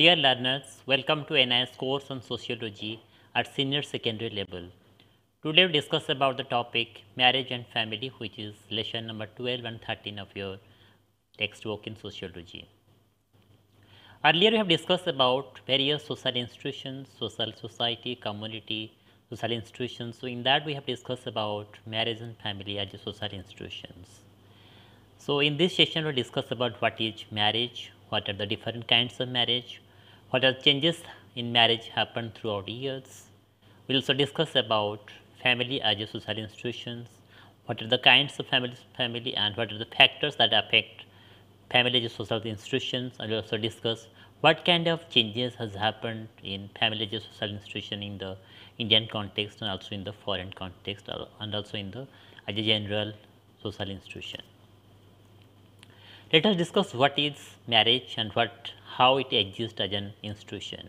Dear learners, welcome to NIOS course on sociology at senior secondary level. Today we discuss about the topic marriage and family which is lesson number 12 and 13 of your textbook in sociology. Earlier we have discussed about various social institutions, social society, community, social institutions. So in that we have discussed about marriage and family as social institutions. So in this session we discuss about what is marriage, what are the different kinds of marriage, what are changes in marriage happened throughout years. We also discuss about family as a social institutions, what are the kinds of family, family and what are the factors that affect family as a social institutions and we also discuss what kind of changes has happened in family as a social institution in the Indian context and also in the foreign context and also in the as a general social institution. Let us discuss what is marriage and what how it exists as an institution.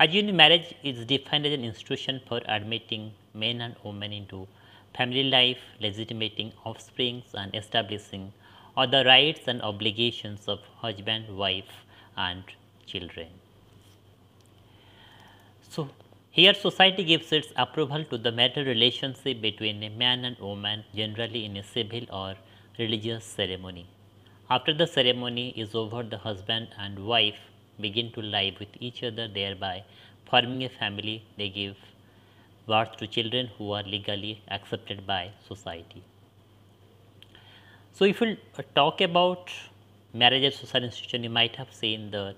As you know, marriage is defined as an institution for admitting men and women into family life, legitimating offsprings and establishing all the rights and obligations of husband, wife and children. So, here society gives its approval to the marital relationship between a man and woman generally in a civil or religious ceremony. After the ceremony is over, the husband and wife begin to live with each other, thereby forming a family. They give birth to children who are legally accepted by society. So, if we talk about marriage as a social institution, you might have seen the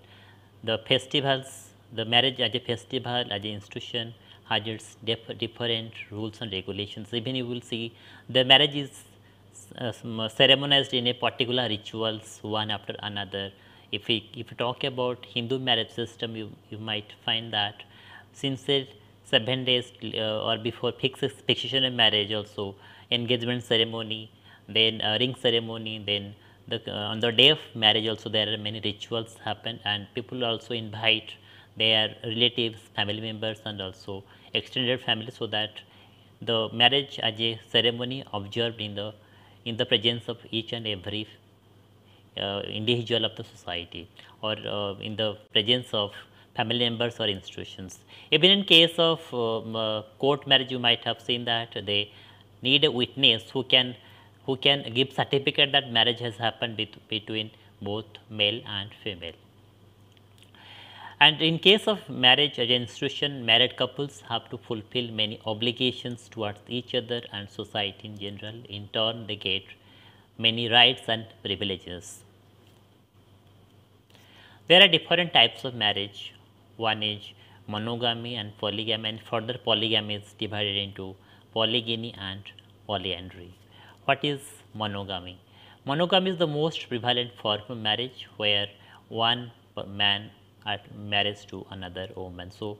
the festivals, the marriage as a festival, as an institution has its different rules and regulations. Even you will see the marriage is uh, ceremonized in a particular rituals one after another. If we if we talk about Hindu marriage system, you you might find that since it seven days uh, or before fixed fixation of marriage also engagement ceremony, then uh, ring ceremony, then the uh, on the day of marriage also there are many rituals happen and people also invite their relatives, family members and also extended family so that the marriage as a ceremony observed in the in the presence of each and every uh, individual of the society or uh, in the presence of family members or institutions. Even in case of um, uh, court marriage, you might have seen that they need a witness who can who can give certificate that marriage has happened bet between both male and female. And in case of marriage as an institution, married couples have to fulfill many obligations towards each other and society in general. In turn, they get many rights and privileges. There are different types of marriage. One is monogamy and polygamy and further polygamy is divided into polygyny and polyandry. What is monogamy? Monogamy is the most prevalent form of marriage where one man are marriage to another woman. So,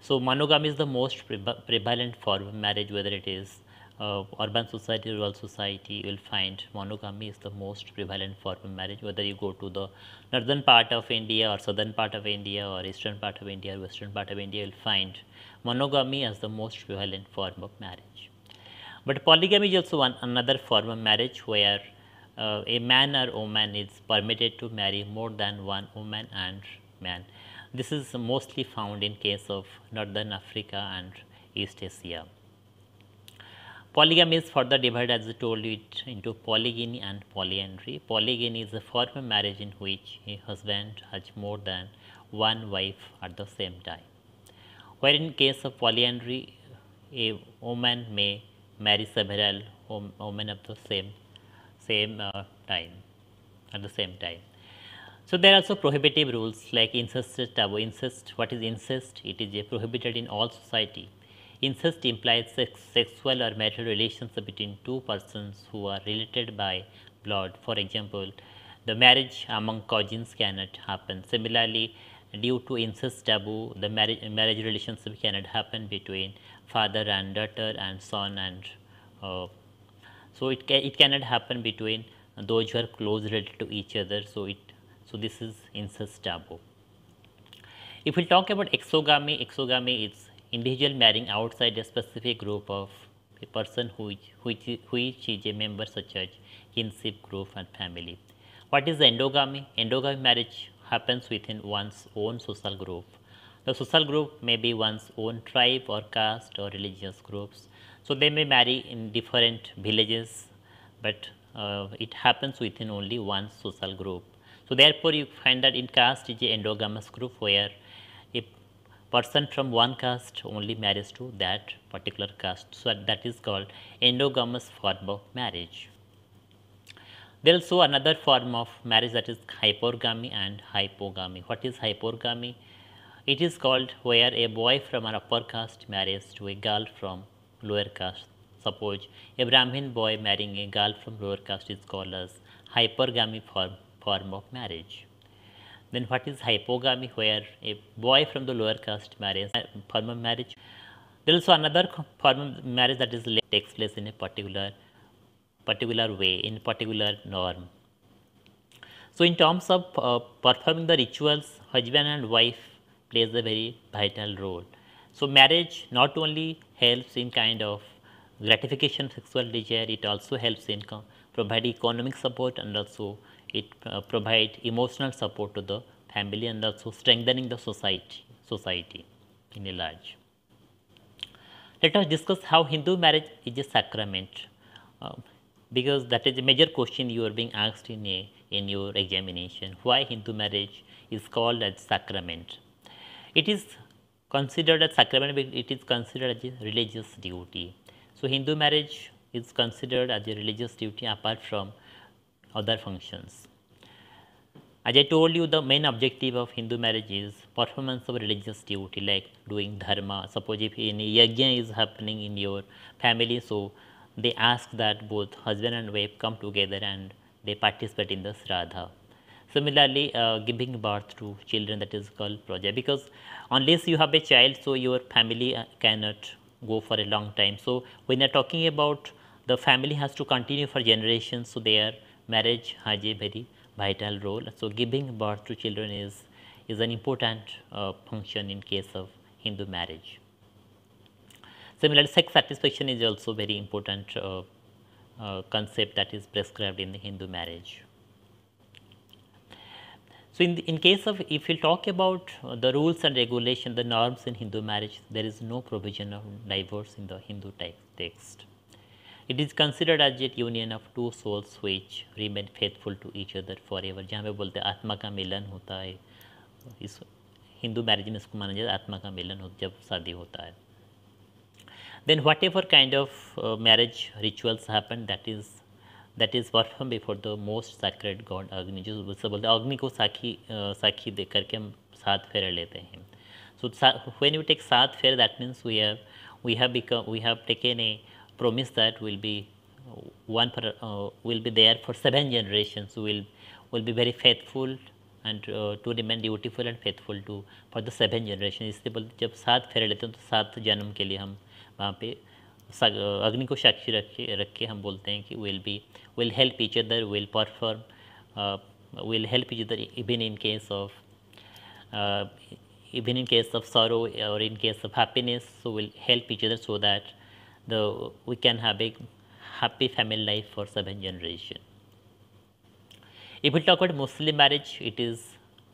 so monogamy is the most pre prevalent form of marriage whether it is uh, urban society or rural society you will find monogamy is the most prevalent form of marriage whether you go to the northern part of India or southern part of India or eastern part of India or western part of India you will find monogamy as the most prevalent form of marriage. But polygamy is also one another form of marriage where uh, a man or woman is permitted to marry more than one woman and man. This is mostly found in case of northern Africa and East Asia. Polygamy is further divided as I told you it into polygyny and polyandry. Polygyny is a form of marriage in which a husband has more than one wife at the same time. Where in case of polyandry, a woman may marry several women of the same same uh, time at the same time. So, there are also prohibitive rules like incest taboo. Incest, what is incest? It is a prohibited in all society. Incest implies sex, sexual or marital relations between two persons who are related by blood. For example, the marriage among cousins cannot happen. Similarly, due to incest taboo, the marriage, marriage relationship cannot happen between father and daughter and son and uh, so it, ca it cannot happen between those who are close related to each other. So, it so this is incest taboo. If we talk about exogamy, exogamy is individual marrying outside a specific group of a person who which, which is a member such as kinship group and family. What is endogamy? Endogamy marriage happens within one's own social group. The social group may be one's own tribe or caste or religious groups. So they may marry in different villages, but uh, it happens within only one social group. So therefore, you find that in caste is a endogamous group where a person from one caste only marries to that particular caste. So that is called endogamous form of marriage. There is also another form of marriage that is hypergamy and hypogamy. What is hypergamy? It is called where a boy from an upper caste marries to a girl from lower caste. Suppose a Brahmin boy marrying a girl from lower caste is called as hypergamy form, form of marriage. Then what is hypogamy where a boy from the lower caste marries a form of marriage. There is also another form of marriage that is takes place in a particular particular way in particular norm. So in terms of uh, performing the rituals, husband and wife plays a very vital role. So marriage not only helps in kind of gratification sexual desire, it also helps in provide economic support and also it uh, provide emotional support to the family and also strengthening the society society in a large. Let us discuss how Hindu marriage is a sacrament. Uh, because that is a major question you are being asked in a in your examination why hindu marriage is called as sacrament it is considered as sacrament because it is considered as a religious duty so hindu marriage is considered as a religious duty apart from other functions as i told you the main objective of hindu marriage is performance of religious duty like doing dharma suppose if any yajna is happening in your family so they ask that both husband and wife come together and they participate in the sradha. Similarly, uh, giving birth to children that is called Praja because unless you have a child, so your family uh, cannot go for a long time. So, when you are talking about the family has to continue for generations, so their marriage has a very vital role. So, giving birth to children is, is an important uh, function in case of Hindu marriage. Similarly, sex satisfaction is also very important uh, uh, concept that is prescribed in the Hindu marriage. So, in, the, in case of if we talk about uh, the rules and regulation, the norms in Hindu marriage, there is no provision of divorce in the Hindu text. It is considered as a union of two souls which remain faithful to each other forever जहाँ पे बोलते हैं, आत्मा का मिलन होता है। इस Hindu marriage में इसको माना जाता है, आत्मा का मिलन हो, जब शादी होता है। Then whatever kind of marriage rituals happen that is that is perform before the most sacred god Agni जो उससे बोलते हैं अग्नि को साखी uh, साखी दे करके हम सात फेरे लेते हैं। सो वेन यू टेक सात फेर that means we have we have become we have taken a promise that will be one for uh, will be there for seven generations will will be very faithful and uh, to remain dutiful and faithful to for the seven generation इसलिए बोलते जब सात फेरे लेते हैं तो सात जन्म के लिए हम वहाँ पे अग्नि को साक्षी रख के रख के हम बोलते हैं कि will be will help each other will perform will help each other even in case of even in case of sorrow or in case of happiness so we'll help each other so that the we can have a happy family life for seven generation if we talk about muslim marriage it is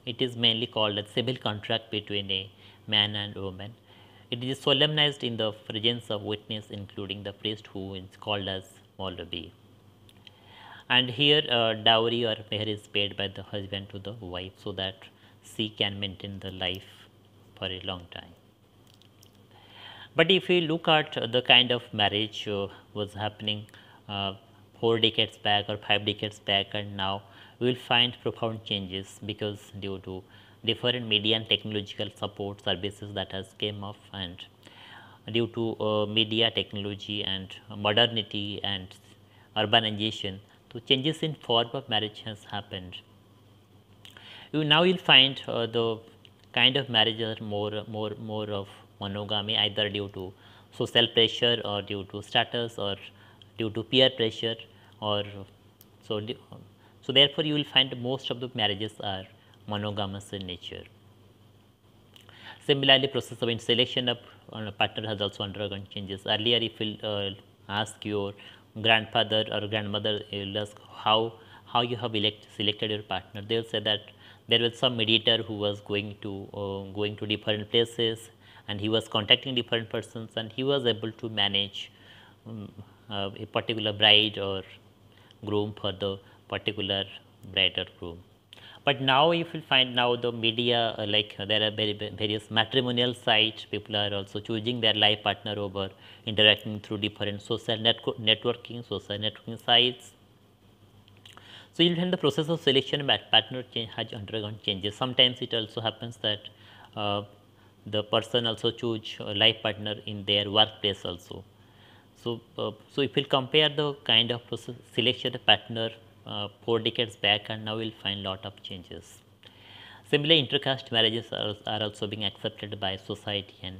it is mainly called a civil contract between a man and woman it is solemnized in the presence of witness including the priest who is called as Maulavi. And here uh, dowry or meher is paid by the husband to the wife so that she can maintain the life for a long time. But if we look at the kind of marriage uh, was happening uh, four decades back or five decades back and now we will find profound changes because due to different media and technological support services that has came up and due to uh, media technology and modernity and urbanization so changes in form of marriage has happened. You now you'll find uh, the kind of marriage are more more more of monogamy either due to social pressure or due to status or due to peer pressure or so so therefore you will find most of the marriages are monogamous in nature. Similarly, process of selection of partner has also undergone changes. Earlier, if you uh, ask your grandfather or grandmother, will ask how how you have elect, selected your partner. They will say that there was some mediator who was going to uh, going to different places and he was contacting different persons and he was able to manage um, uh, a particular bride or groom for the particular bride or groom. But now if you find now the media uh, like uh, there are very, various matrimonial sites, people are also choosing their life partner over interacting through different social networking, social networking sites. So, you find the process of selection partner change has undergone changes. Sometimes it also happens that uh, the person also choose life partner in their workplace also. So, uh, so if we compare the kind of selection partner uh, four decades back and now we'll find lot of changes. Similarly, intercaste marriages are, are also being accepted by society and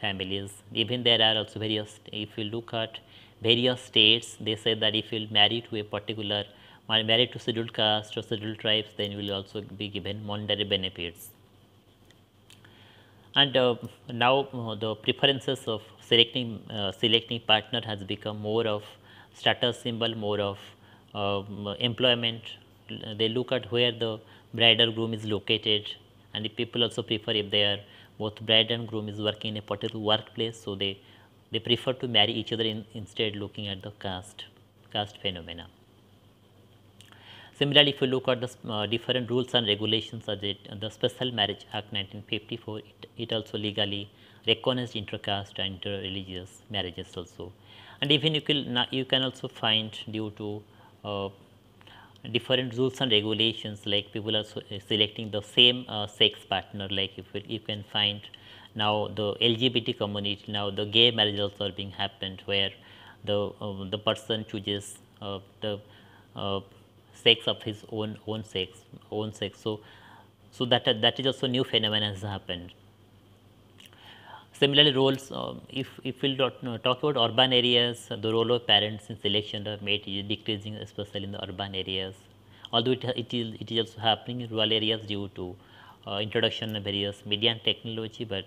families. Even there are also various, if you look at various states, they say that if you marry to a particular, married to scheduled caste or scheduled tribes, then you will also be given monetary benefits. And uh, now uh, the preferences of selecting uh, selecting partner has become more of status symbol, more of um, employment, they look at where the bride or groom is located and the people also prefer if they are both bride and groom is working in a particular workplace. So, they, they prefer to marry each other in, instead looking at the caste, caste phenomena. Similarly, if you look at the uh, different rules and regulations of it, the Special Marriage Act 1954, it, it also legally recognized intercaste and interreligious marriages also. And even you can, you can also find due to uh, different rules and regulations like people are so, uh, selecting the same uh, sex partner like if it, you can find now the LGBT community now the gay marriages are being happened where the uh, the person chooses uh, the sex of his own own sex own sex so so that that is also new phenomenon has happened Similarly, roles, uh, if, if we we'll talk about urban areas, the role of parents in selection of mate is decreasing, especially in the urban areas. Although it, it, is, it is also happening in rural areas due to uh, introduction of various media and technology, but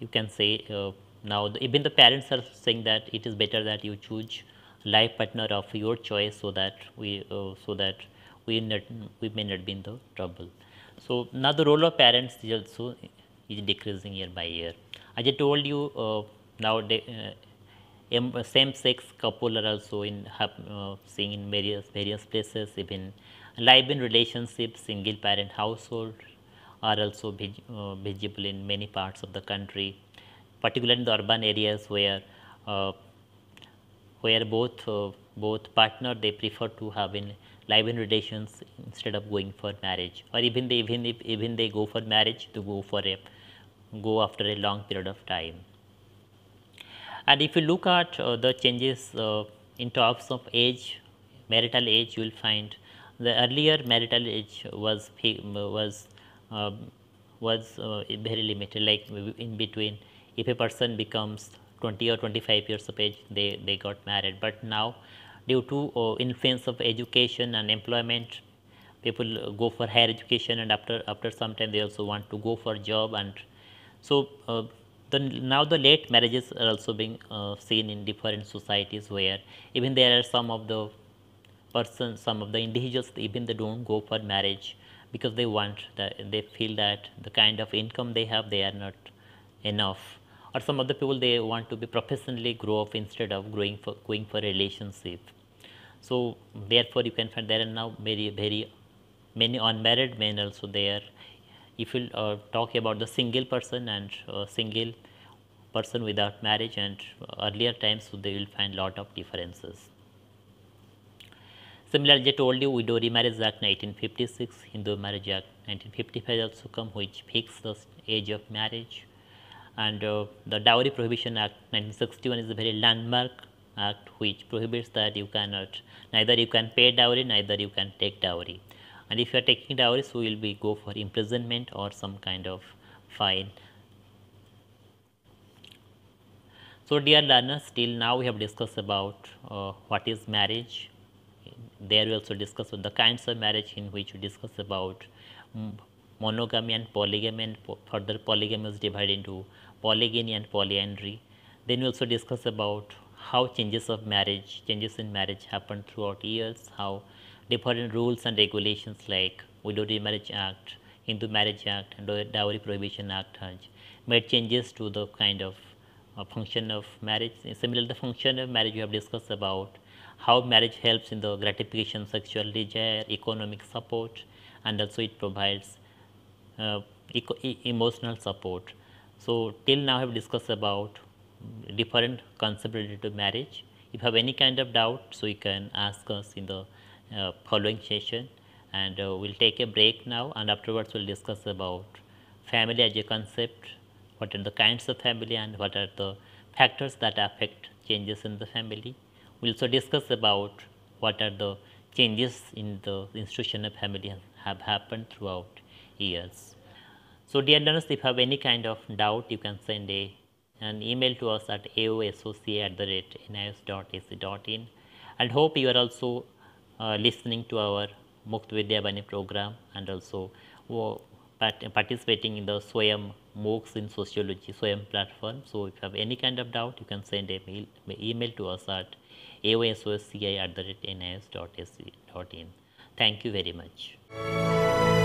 you can say uh, now the, even the parents are saying that it is better that you choose life partner of your choice so that we uh, so that we not, we may not be in the trouble. So now the role of parents is also is decreasing year by year. As I told you uh, nowadays, uh, same-sex couple are also in uh, in various various places. Even live-in relationships, single-parent household are also uh, visible in many parts of the country, particularly in the urban areas where uh, where both uh, both partner they prefer to have in live-in relations instead of going for marriage, or even they even if even they go for marriage to go for a go after a long period of time. And if you look at uh, the changes uh, in terms of age, marital age, you will find the earlier marital age was was uh, was uh, very limited. Like in between, if a person becomes 20 or 25 years of age, they they got married. But now, due to uh, influence of education and employment, people go for higher education, and after after some time, they also want to go for job and so, uh, the, now the late marriages are also being uh, seen in different societies where even there are some of the persons, some of the individuals even they don't go for marriage because they want that they feel that the kind of income they have they are not enough or some other people they want to be professionally grow up instead of growing for going for relationship. So therefore you can find there are now very very many unmarried men also there if you uh, talk about the single person and uh, single person without marriage and earlier times so they will find lot of differences. Similarly, I told you Widow Remarriage Act 1956, Hindu Marriage Act 1955 also come which fixed the age of marriage and uh, the Dowry Prohibition Act 1961 is a very landmark act which prohibits that you cannot neither you can pay dowry neither you can take dowry. And if you are taking dowry so will be go for imprisonment or some kind of fine. So dear learners till now we have discussed about uh, what is marriage. There we also discuss the kinds of marriage in which we discuss about monogamy and polygamy and further polygamy is divided into polygyny and polyandry then we also discuss about how changes of marriage changes in marriage happen throughout years how different rules and regulations like Widow Remarriage Act Hindu Marriage Act and Dowry Prohibition Act has made changes to the kind of uh, function of marriage. Similarly, the function of marriage we have discussed about how marriage helps in the gratification sexual desire, economic support, and also it provides uh, emotional support. So till now I have discussed about different concepts related to marriage. If you have any kind of doubt, so you can ask us in the uh, following session and uh, we'll take a break now and afterwards we'll discuss about family as a concept, what are the kinds of family and what are the factors that affect changes in the family. We'll also discuss about what are the changes in the institution of family have happened throughout years. So dear learners, if you have any kind of doubt, you can send a, an email to us at aosoca at the rate and hope you are also uh, listening to our Mukt program and also part, participating in the Swayam MOOCs in Sociology Swayam platform. So if you have any kind of doubt, you can send a mail, email to us at aosci at the rate nios.ac.in. Thank you very much.